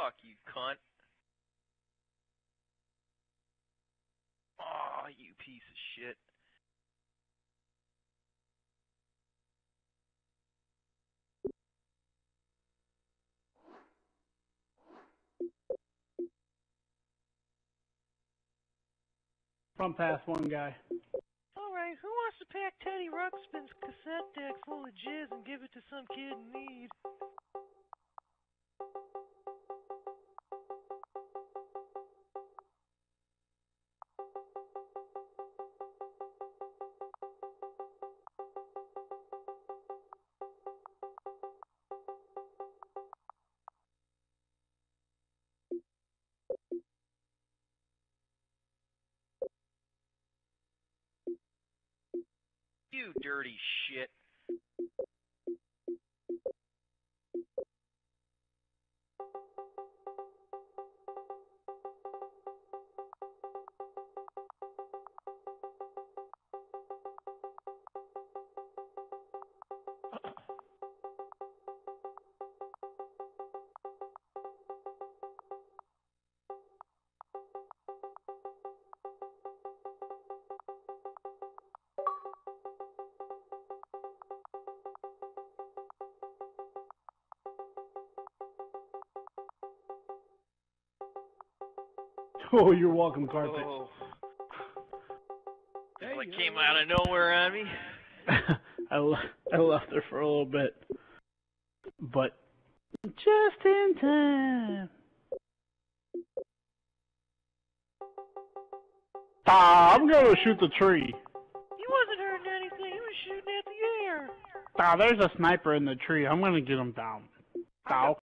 Fuck you, cunt. Aw, you piece of shit. Front pass one guy. Alright, who wants to pack Teddy Ruxpin's cassette deck full of jizz and give it to some kid in need? You dirty shit. Oh, you're welcome, carpet. Oh. Just like came out of nowhere on me. I, le- I left her for a little bit. But just in time. Ah, I'm gonna shoot the tree. He wasn't hurting anything, he was shooting at the air. Ah, there's a sniper in the tree. I'm gonna get him down. Ow.